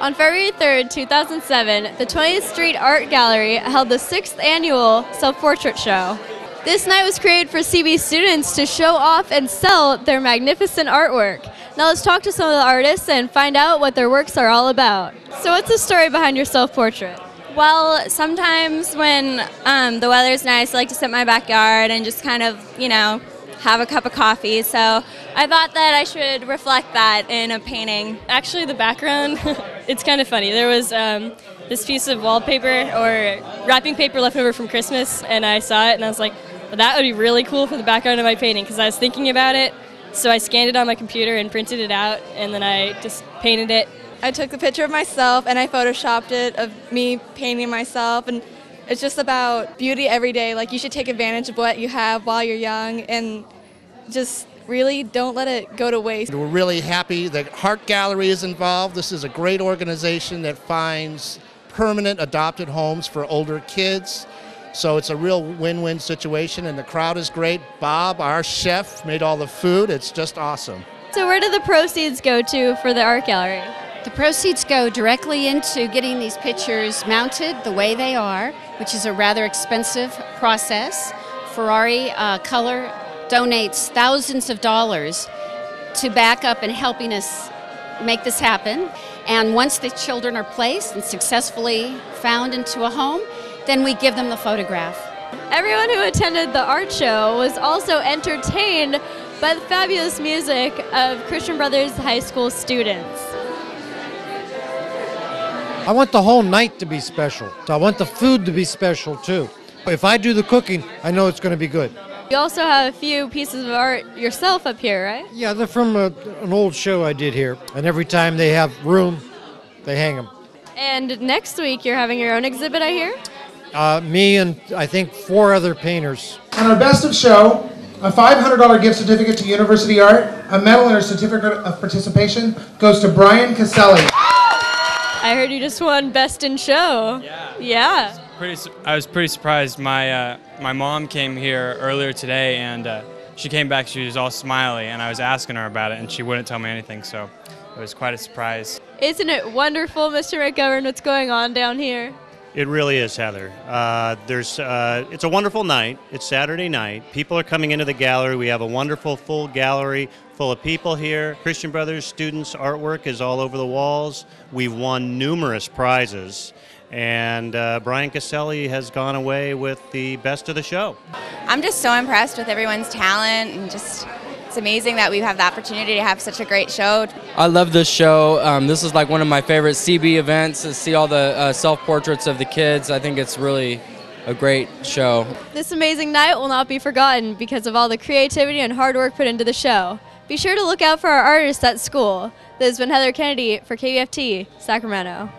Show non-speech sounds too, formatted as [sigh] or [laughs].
On February 3rd, 2007, the 20th Street Art Gallery held the sixth annual self portrait show. This night was created for CB students to show off and sell their magnificent artwork. Now let's talk to some of the artists and find out what their works are all about. So, what's the story behind your self portrait? Well, sometimes when um, the weather's nice, I like to sit in my backyard and just kind of, you know, have a cup of coffee. So I thought that I should reflect that in a painting. Actually, the background, [laughs] it's kind of funny. There was um, this piece of wallpaper or wrapping paper left over from Christmas, and I saw it and I was like, well, that would be really cool for the background of my painting because I was thinking about it. So I scanned it on my computer and printed it out, and then I just painted it I took the picture of myself and I photoshopped it of me painting myself and it's just about beauty every day. Like you should take advantage of what you have while you're young and just really don't let it go to waste. We're really happy that Heart Gallery is involved. This is a great organization that finds permanent adopted homes for older kids. So it's a real win-win situation and the crowd is great. Bob, our chef, made all the food. It's just awesome. So, where do the proceeds go to for the art gallery? The proceeds go directly into getting these pictures mounted the way they are, which is a rather expensive process. Ferrari uh, Color donates thousands of dollars to back up and helping us make this happen. And once the children are placed and successfully found into a home, then we give them the photograph. Everyone who attended the art show was also entertained by the fabulous music of Christian Brothers High School students. I want the whole night to be special. I want the food to be special too. If I do the cooking, I know it's going to be good. You also have a few pieces of art yourself up here, right? Yeah, they're from a, an old show I did here. And every time they have room, they hang them. And next week you're having your own exhibit, I hear? Uh, me and I think four other painters. And our best of show, a $500 gift certificate to University Art, a medal and a certificate of participation goes to Brian Caselli. I heard you just won Best in Show. Yeah. Yeah. Pretty, I was pretty surprised. My uh, my mom came here earlier today, and uh, she came back. She was all smiley, and I was asking her about it, and she wouldn't tell me anything. So it was quite a surprise. Isn't it wonderful, Mr. McGovern, what's going on down here? It really is, Heather. Uh, there's, uh, it's a wonderful night. It's Saturday night. People are coming into the gallery. We have a wonderful full gallery full of people here. Christian Brothers students' artwork is all over the walls. We've won numerous prizes. And uh, Brian Caselli has gone away with the best of the show. I'm just so impressed with everyone's talent and just it's amazing that we have the opportunity to have such a great show. I love this show. Um, this is like one of my favorite CB events to see all the uh, self portraits of the kids. I think it's really a great show. This amazing night will not be forgotten because of all the creativity and hard work put into the show. Be sure to look out for our artists at school. This has been Heather Kennedy for KBFT, Sacramento.